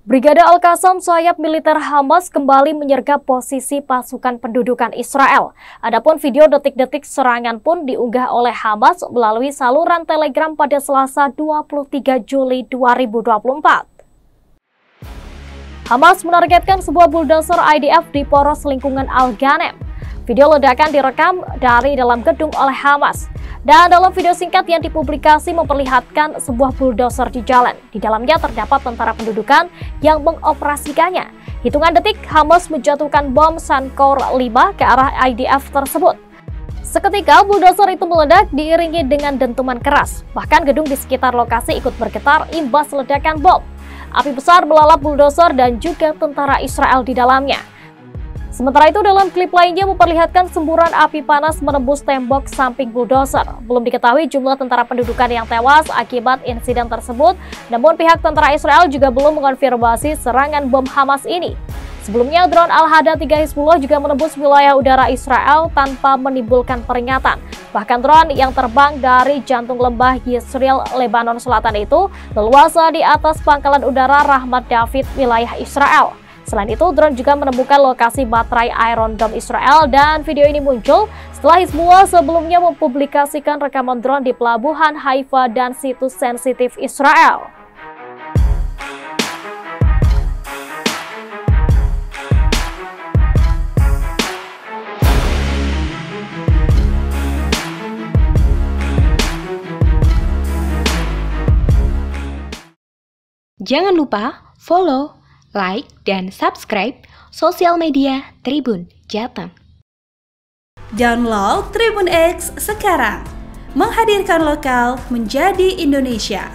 Brigade Al-Qassam sayap militer Hamas kembali menyergap posisi pasukan pendudukan Israel. Adapun video detik-detik serangan pun diunggah oleh Hamas melalui saluran Telegram pada Selasa 23 Juli 2024. Hamas menargetkan sebuah bulldozer IDF di poros lingkungan Al-Ghanem. Video ledakan direkam dari dalam gedung oleh Hamas. Dan dalam video singkat yang dipublikasi memperlihatkan sebuah bulldozer di jalan. Di dalamnya terdapat tentara pendudukan yang mengoperasikannya. Hitungan detik, Hamas menjatuhkan bom Sankor 5 ke arah IDF tersebut. Seketika bulldozer itu meledak diiringi dengan dentuman keras. Bahkan gedung di sekitar lokasi ikut bergetar imbas ledakan bom. Api besar melalap bulldozer dan juga tentara Israel di dalamnya. Sementara itu dalam klip lainnya memperlihatkan semburan api panas menembus tembok samping bulldozer. Belum diketahui jumlah tentara pendudukan yang tewas akibat insiden tersebut, namun pihak tentara Israel juga belum mengonfirmasi serangan bom Hamas ini. Sebelumnya, drone Al-Hada 3 Hizbullah juga menembus wilayah udara Israel tanpa menimbulkan peringatan. Bahkan drone yang terbang dari jantung lembah Yisrael, Lebanon Selatan itu leluasa di atas pangkalan udara Rahmat David, wilayah Israel. Selain itu, drone juga menemukan lokasi baterai Iron Dome Israel dan video ini muncul setelah Hizbullah sebelumnya mempublikasikan rekaman drone di pelabuhan Haifa dan situs sensitif Israel. Jangan lupa follow like, dan subscribe sosial media Tribun Jateng. Download Tribun X sekarang, menghadirkan lokal menjadi Indonesia.